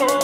oh.